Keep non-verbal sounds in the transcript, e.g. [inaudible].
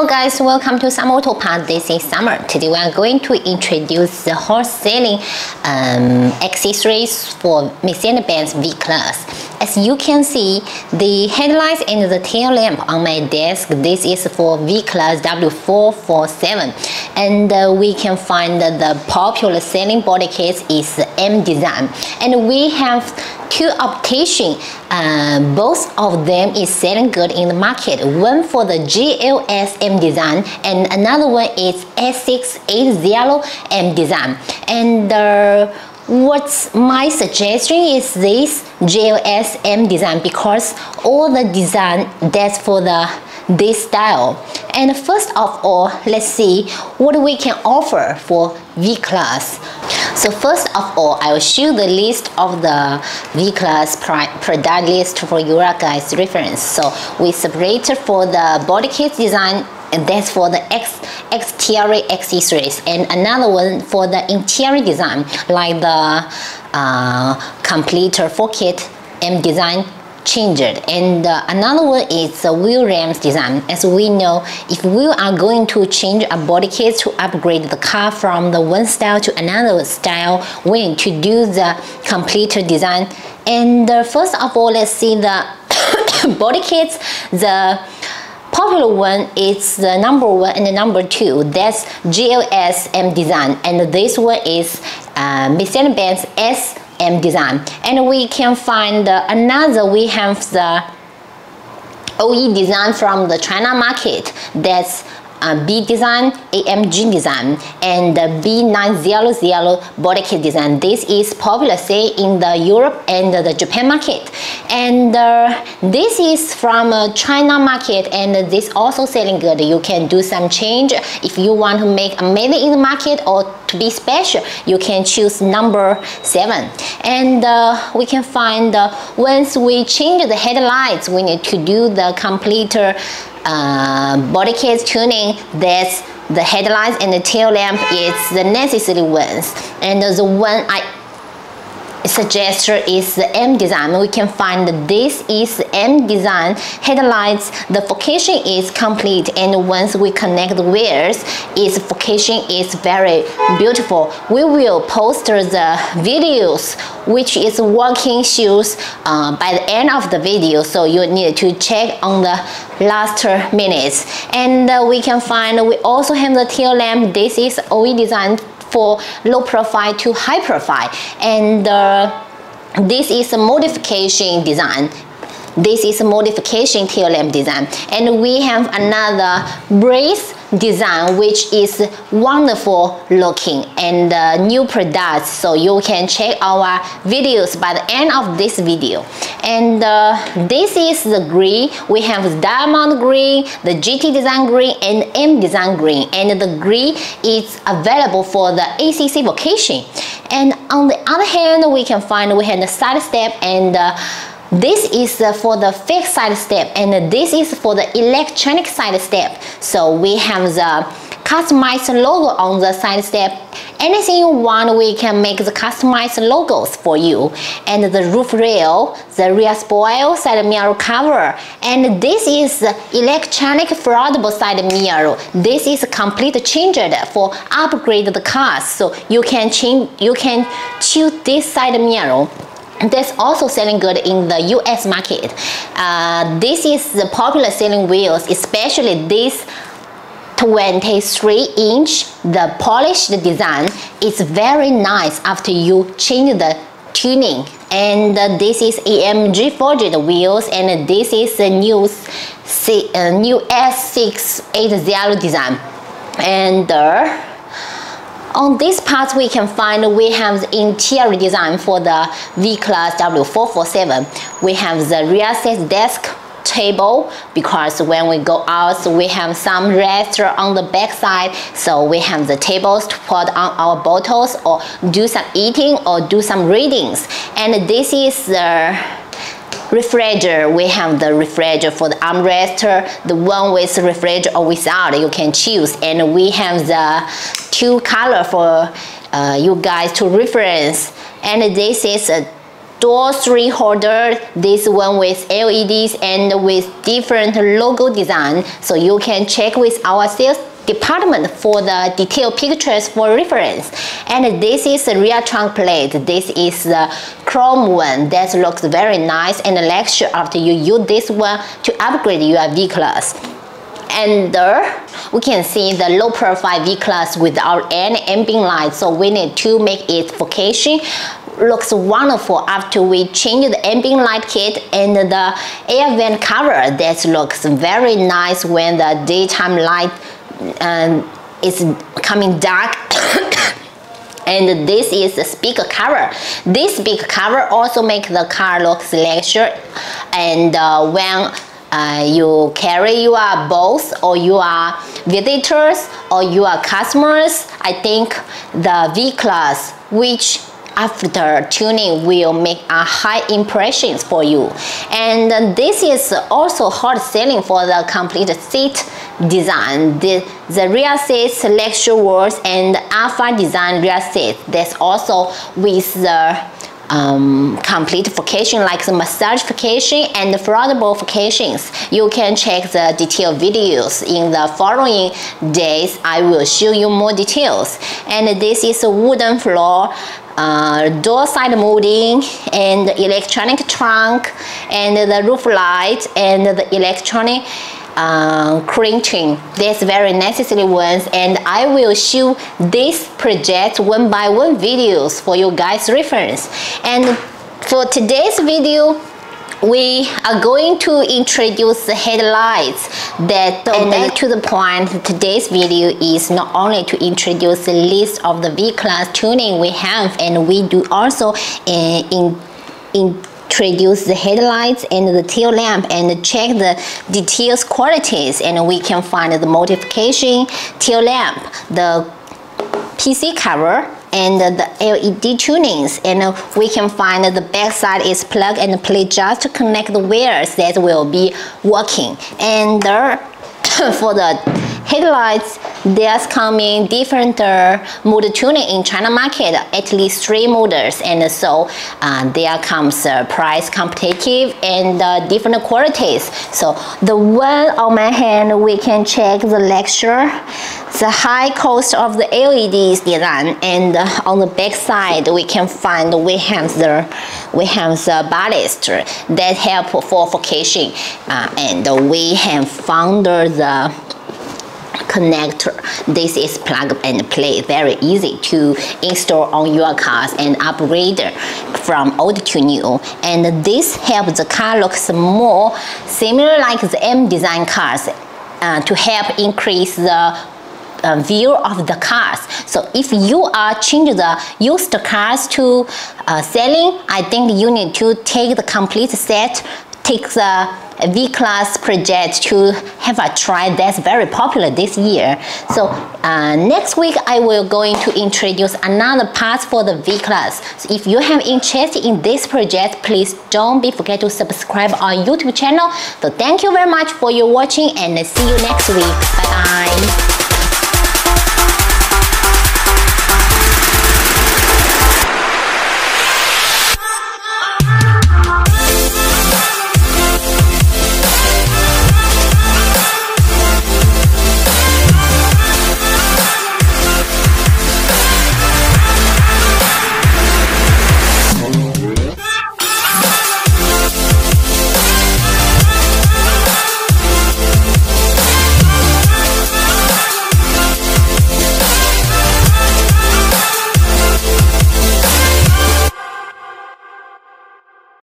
Hello guys, welcome to Summer Auto Parts. This is Summer. Today we are going to introduce the horse-selling um, accessories for Mercedes-Benz V-Class. As you can see, the headlights and the tail lamp on my desk, this is for V-Class W447. And uh, we can find the popular selling body kits is M design. And we have two optation. Uh, both of them is selling good in the market. One for the GLS M design and another one is S680 M design. And uh, What's my suggestion is this GLSM design because all the design that's for the this style. And first of all, let's see what we can offer for V-Class. So first of all, I will show the list of the V-Class product list for your guys reference. So we separated for the body kit design and that's for the ex exterior accessories and another one for the interior design like the uh, completer for kit M design changed. And uh, another one is the wheel rims design. As we know if we are going to change a body kit to upgrade the car from the one style to another style we need to do the complete design. And uh, first of all let's see the [coughs] body kits the popular one is the number one and the number two. That's GLS M design, and this one is uh, Mercedes-Benz S M design. And we can find another. We have the OE design from the China market. That's uh, B design, AMG design, and the B900 body kit design. This is popular say in the Europe and the Japan market. And uh, this is from uh, China market and this also selling good. You can do some change if you want to make a made in the market or to be special. You can choose number seven. And uh, we can find uh, once we change the headlights, we need to do the complete uh, body kit tuning that's the headlights and the tail lamp is the necessary ones. And the one I suggestion is the M design. We can find this is M design headlights. The focusing is complete and once we connect the wheels, its focusing is very beautiful. We will post the videos which is working shoes uh, by the end of the video so you need to check on the last minutes and uh, we can find we also have the tail lamp this is OE design for low profile to high profile. And uh, this is a modification design. This is a modification TLM design. And we have another brace design which is wonderful looking and uh, new products. So you can check our videos by the end of this video. And uh, this is the green. We have diamond green the GT design green and M design green. And the green is available for the ACC vocation. And on the other hand we can find we have the side step and uh, this is uh, for the fixed side step and this is for the electronic side step. So we have the customized logo on the side step. Anything you want, we can make the customized logos for you. And the roof rail, the rear spoil, side mirror cover. And this is the electronic foldable side mirror. This is a complete changed for upgrade the cars. So you can change, you can choose this side mirror that's also selling good in the US market. Uh, this is the popular selling wheels, especially this 23 inch, the polished design is very nice after you change the tuning. And uh, this is AMG forged wheels and this is the new, C, uh, new S680 design. And uh, on this part, we can find we have the interior design for the V-Class W447. We have the rear set desk table because when we go out we have some rest on the back side so we have the tables to put on our bottles or do some eating or do some readings and this is the refrigerator. We have the refrigerator for the armrest the one with refrigerator or without you can choose. And we have the two color for uh, you guys to reference. And this is a door three holder this one with LEDs and with different logo design. So you can check with our sales department for the detailed pictures for reference. And this is a rear trunk plate. This is the chrome one that looks very nice and lecture after you use this one to upgrade your V-Class. And there, we can see the low profile V-Class without any ambient light. So we need to make it focusing looks wonderful after we change the ambient light kit and the air vent cover that looks very nice when the daytime light um, it's coming dark. [coughs] And this is the speaker cover. This speaker cover also make the car look leisure. And uh, when uh, you carry your boss or your visitors or your customers I think the V-Class which after tuning will make a high impressions for you and this is also hard selling for the complete seat design the, the rear seat selection words and alpha design rear seat that's also with the um, complete vacation like the massage vacation and vacations. You can check the detailed videos in the following days. I will show you more details. And this is a wooden floor uh, door side molding and electronic trunk and the roof light and the electronic uh, printing. That's very necessary ones and I will show this project one by one videos for you guys reference. And for today's video, we are going to introduce the headlights that and then to the point today's video is not only to introduce the list of the V-Class tuning we have and we do also uh, in, in introduce the headlights and the tail lamp and check the details qualities and we can find the modification tail lamp the PC cover and the LED tunings. And we can find the back side is plug and play just to connect the wires that will be working. And [laughs] for the headlights there's coming different uh, motor tuning in China market, at least three models, and so uh, there comes uh, price competitive and uh, different qualities. So the one on my hand, we can check the lecture, the high cost of the LEDs design, and on the back side, we can find we have the we have the ballast that help for vacation, uh, and we have found the connector. This is plug and play, very easy to install on your cars and upgrade from old to new. And this helps the car looks more similar like the M design cars uh, to help increase the uh, view of the cars. So if you are changing the used cars to uh, selling, I think you need to take the complete set, take the V-Class project to have a try that's very popular this year. So uh, next week I will going to introduce another part for the V-Class. So if you have interest in this project, please don't be forget to subscribe our YouTube channel. So thank you very much for your watching and see you next week. Bye bye.